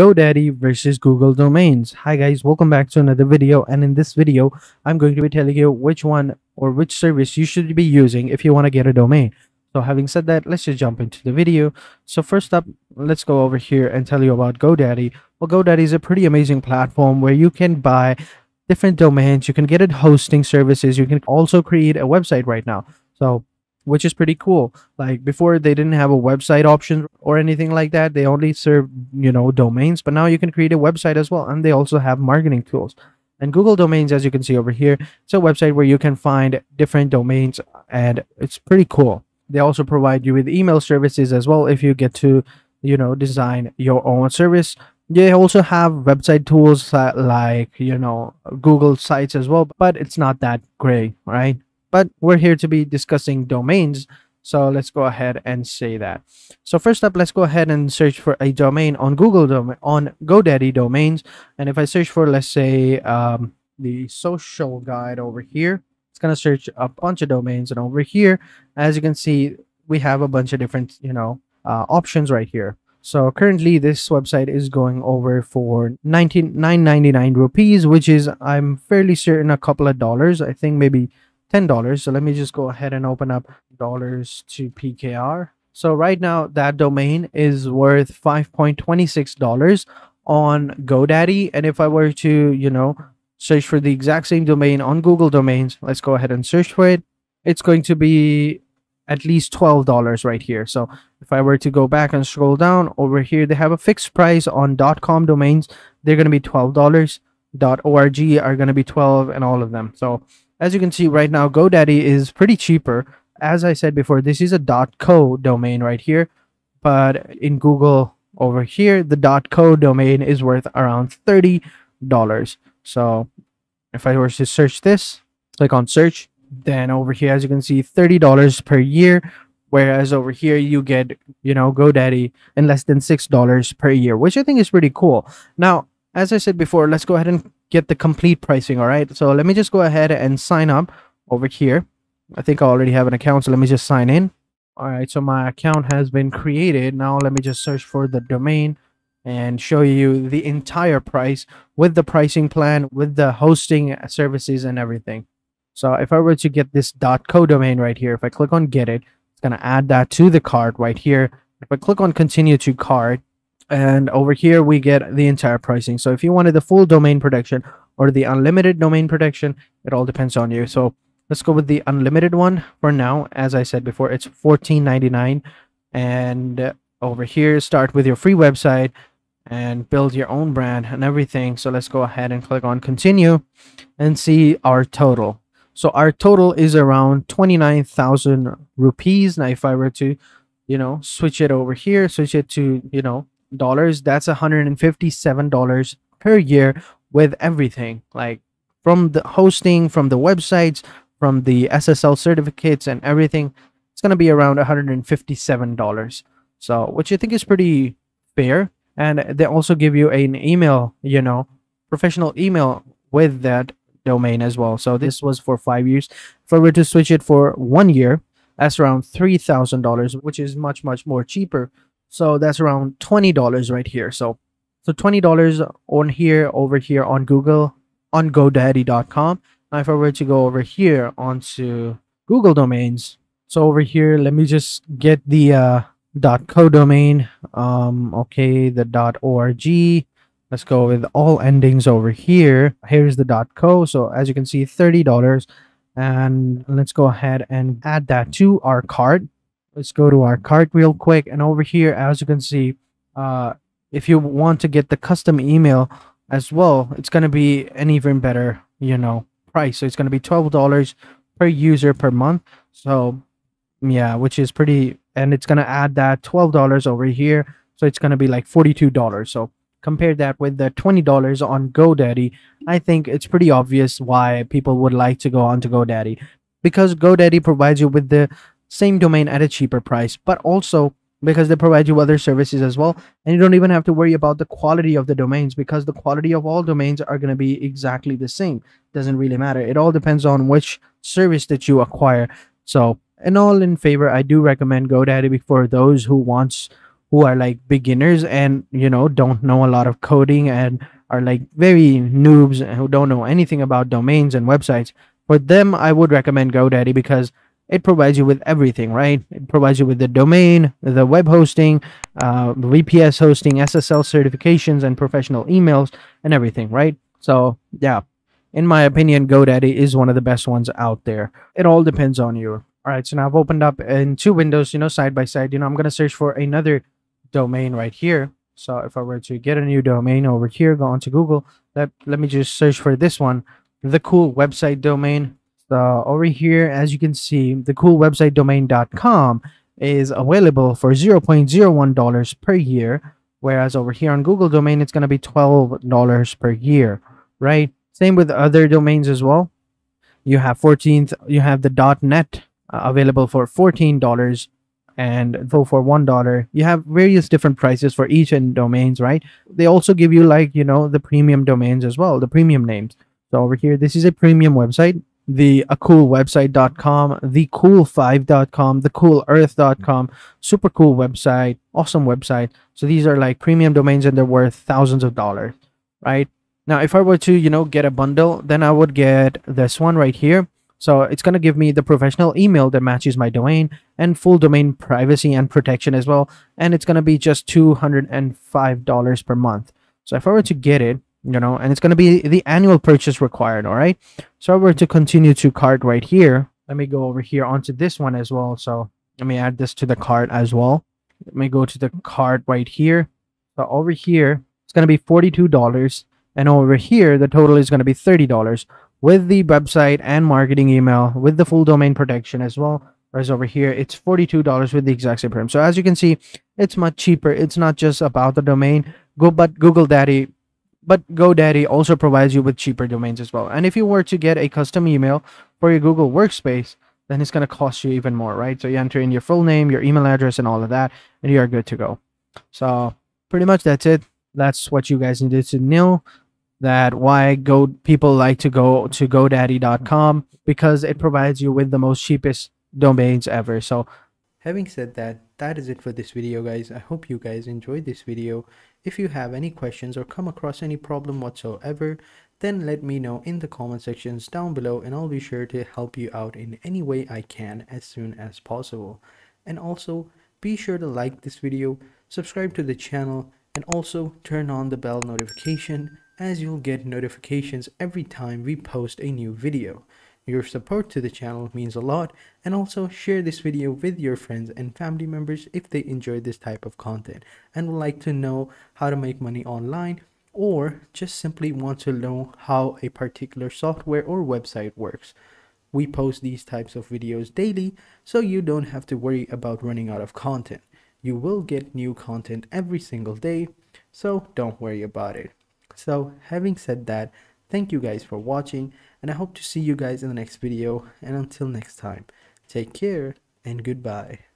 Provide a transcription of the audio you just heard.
GoDaddy versus Google Domains. Hi guys, welcome back to another video and in this video I'm going to be telling you which one or which service you should be using if you want to get a domain. So having said that, let's just jump into the video. So first up, let's go over here and tell you about GoDaddy. Well, GoDaddy is a pretty amazing platform where you can buy different domains, you can get it hosting services, you can also create a website right now. So which is pretty cool. Like before, they didn't have a website option or anything like that. They only serve, you know, domains, but now you can create a website as well. And they also have marketing tools. And Google Domains, as you can see over here, it's a website where you can find different domains and it's pretty cool. They also provide you with email services as well if you get to, you know, design your own service. They also have website tools like, you know, Google sites as well, but it's not that great, right? But we're here to be discussing domains so let's go ahead and say that. So first up let's go ahead and search for a domain on google domain on godaddy domains. And if i search for let's say um, the social guide over here it's going to search a bunch of domains. And over here as you can see we have a bunch of different you know uh, options right here. So currently this website is going over for 99.99 rupees which is i'm fairly certain a couple of dollars. I think maybe $10. So let me just go ahead and open up dollars to PKR. So right now that domain is worth $5.26 on GoDaddy. And if I were to, you know, search for the exact same domain on Google Domains, let's go ahead and search for it. It's going to be at least $12 right here. So if I were to go back and scroll down over here, they have a fixed price on .com domains. They're going to be $12. .org are going to be 12 and all of them. So as you can see right now, GoDaddy is pretty cheaper. As I said before, this is a .co domain right here, but in Google over here, the .co domain is worth around $30. So if I were to search this, click on search, then over here, as you can see, $30 per year. Whereas over here, you get, you know, GoDaddy in less than $6 per year, which I think is pretty cool. Now, as I said before, let's go ahead and get the complete pricing all right? So let me just go ahead and sign up over here. I think i already have an account so let me just sign in. All right so my account has been created. Now let me just search for the domain and show you the entire price with the pricing plan with the hosting services and everything. So if i were to get this. co domain right here if i click on get it it's going to add that to the cart right here. If i click on continue to cart and over here we get the entire pricing. So if you wanted the full domain protection or the unlimited domain protection it all depends on you. So let's go with the unlimited one for now. As i said before it's 14.99 and over here start with your free website and build your own brand and everything. So let's go ahead and click on continue and see our total. So our total is around 29,000 rupees. Now if i were to you know switch it over here switch it to you know dollars that's $157 per year with everything like from the hosting from the websites from the ssl certificates and everything. It's going to be around $157 so which i think is pretty fair and they also give you an email you know professional email with that domain as well. So this was for five years. If i were to switch it for one year that's around $3000 which is much much more cheaper so that's around $20 right here. So so $20 on here over here on Google on GoDaddy.com. Now if I were to go over here onto Google domains, so over here, let me just get the uh, .co domain. Um, okay, the .org. Let's go with all endings over here. Here's the .co. So as you can see, $30. And let's go ahead and add that to our cart let's go to our cart real quick. And over here as you can see uh if you want to get the custom email as well it's going to be an even better you know price. So it's going to be $12 per user per month. So yeah which is pretty and it's going to add that $12 over here. So it's going to be like $42 so compare that with the $20 on GoDaddy I think it's pretty obvious why people would like to go on to GoDaddy. Because GoDaddy provides you with the same domain at a cheaper price, but also because they provide you other services as well. And you don't even have to worry about the quality of the domains because the quality of all domains are going to be exactly the same. Doesn't really matter. It all depends on which service that you acquire. So, in all in favor, I do recommend GoDaddy for those who wants who are like beginners and you know don't know a lot of coding and are like very noobs and who don't know anything about domains and websites for them i would recommend godaddy because it provides you with everything right? It provides you with the domain the web hosting uh, vps hosting ssl certifications and professional emails and everything right? So yeah. In my opinion godaddy is one of the best ones out there. It all depends on you. All right so now i've opened up in two windows you know side by side. You know i'm going to search for another domain right here. So if i were to get a new domain over here go onto google let, let me just search for this one the cool website domain so over here as you can see the cool website domain.com is available for 0.01 dollars per year whereas over here on google domain it's going to be 12 dollars per year right? Same with other domains as well. You have 14th you have the net uh, available for $14 and though for one dollar. You have various different prices for each and domains right? They also give you like you know the premium domains as well the premium names. So over here this is a premium website the a cool website.com the cool5.com the super cool website awesome website so these are like premium domains and they're worth thousands of dollars right now if i were to you know get a bundle then i would get this one right here so it's going to give me the professional email that matches my domain and full domain privacy and protection as well. And it's going to be just $205 per month. So if I were to get it, you know, and it's going to be the annual purchase required. All right. So were to continue to cart right here. Let me go over here onto this one as well. So let me add this to the cart as well. Let me go to the cart right here. So over here, it's going to be $42. And over here, the total is going to be $30 with the website and marketing email with the full domain protection as well. Whereas over here, it's $42 with the exact same price. So as you can see, it's much cheaper. It's not just about the domain. Go, but Google Daddy, but GoDaddy also provides you with cheaper domains as well. And if you were to get a custom email for your Google Workspace, then it's going to cost you even more, right? So you enter in your full name, your email address, and all of that, and you are good to go. So pretty much that's it. That's what you guys needed to know that why go people like to go to godaddy.com because it provides you with the most cheapest domains ever so having said that that is it for this video guys i hope you guys enjoyed this video if you have any questions or come across any problem whatsoever then let me know in the comment sections down below and i'll be sure to help you out in any way i can as soon as possible and also be sure to like this video subscribe to the channel and also turn on the bell notification as you'll get notifications every time we post a new video. Your support to the channel means a lot and also share this video with your friends and family members if they enjoy this type of content and would like to know how to make money online or just simply want to know how a particular software or website works. We post these types of videos daily so you don't have to worry about running out of content. You will get new content every single day, so don't worry about it. So having said that, thank you guys for watching and I hope to see you guys in the next video and until next time, take care and goodbye.